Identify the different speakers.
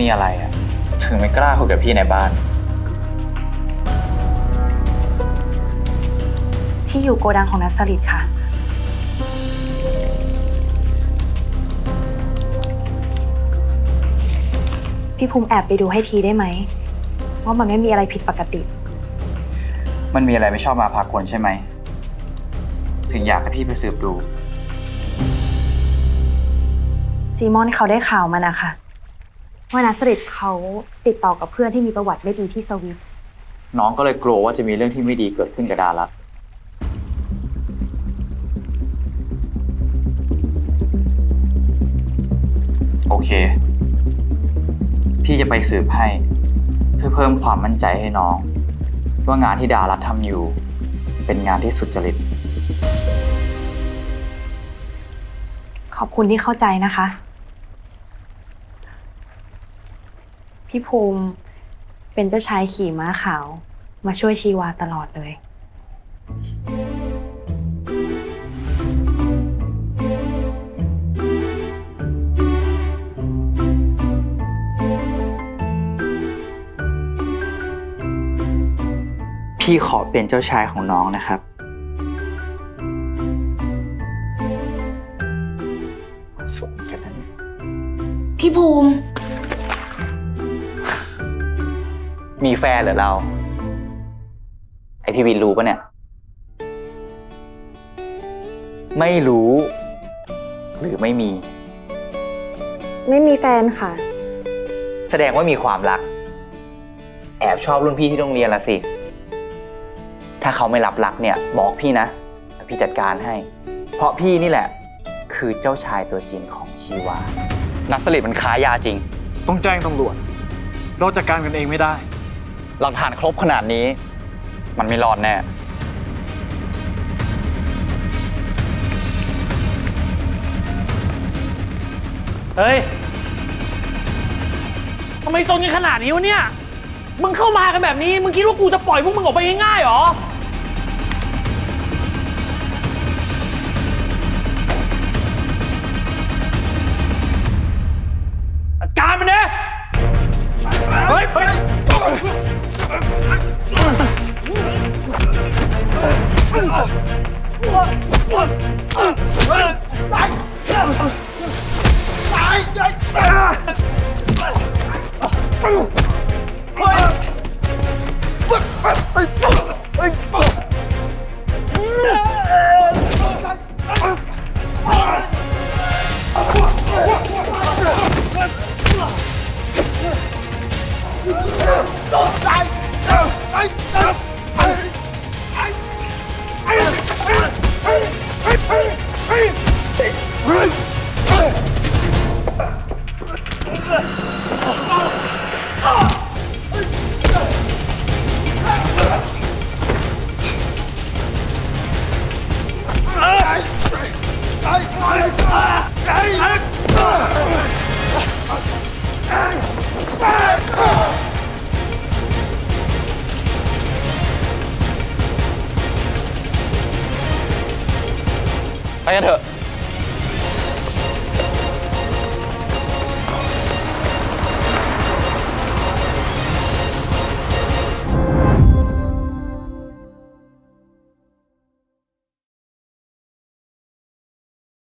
Speaker 1: มีอะไรอะถึงไม่กล้าคุยกับพี่ในบ้าน
Speaker 2: ที่อยู่โกดังของนัสลิดค่ะ พี่ภูมิแอบไปดูให้ทีได้ไหมว่ามันไม่มีอะไรผิดปกติ
Speaker 1: มันมีอะไรไม่ชอบมาพากลใช่ไหม ถึงอยากให้พี่ไปสืบดู
Speaker 2: ซีมอนเขาได้ข่าวมานะคะ ว่านัสลิดเขาติดต่อกับเพื่อนที่มีประวัติไม่ดีที่สวิต
Speaker 1: น้องก็เลยกลัวว่าจะมีเรื่องที่ไม่ดีเกิดขึ้นกับดารัตโอเค พี่จะไปสืบให้ เพื่อเพิ่มความมั่นใจให้น้อง ว่างานที่ดารัตทำอยู่ เป็นงานที่สุจริต
Speaker 2: ขอบคุณที่เข้าใจนะคะ พี่ภูมิเป็นเจ้าชายขี่ม้าขาว มาช่วยชีวาตลอดเลย
Speaker 1: พี่ขอเป็นเจ้าชายของน้องนะครับ สวยกันนะเนี่ย
Speaker 3: พี่ภูมิ
Speaker 1: มีแฟนเหรอเรา ไอพี่วินรู้ปะเนี่ย ไม่รู้ หรือไม่มี
Speaker 2: ไม่มีแฟนค่ะ
Speaker 1: แสดงว่ามีความรัก แอบชอบรุ่นพี่ที่โรงเรียนละสิ ถ้าเขาไม่รับรักเนี่ย บอกพี่นะแต่พี่จัดการให้ เพราะพี่นี่แหละ คือเจ้าชายตัวจริงของชีวา นักสลิดมันค้ายาจริง
Speaker 4: ต้องแจ้งตำรวจ เราจัดการกันเองไม่ได้
Speaker 1: หลักฐานครบขนาดนี้ มันไม่รอดแน่
Speaker 5: เฮ้ยทำไมซนกันขนาดนี้วะเนี่ย มึงเข้ามากันแบบนี้ มึงคิดว่ากูจะปล่อยพวกมึงออกไปง่ายๆหรอ การมันเด้เฮ้ย เฮ้ยไป กันเถอะ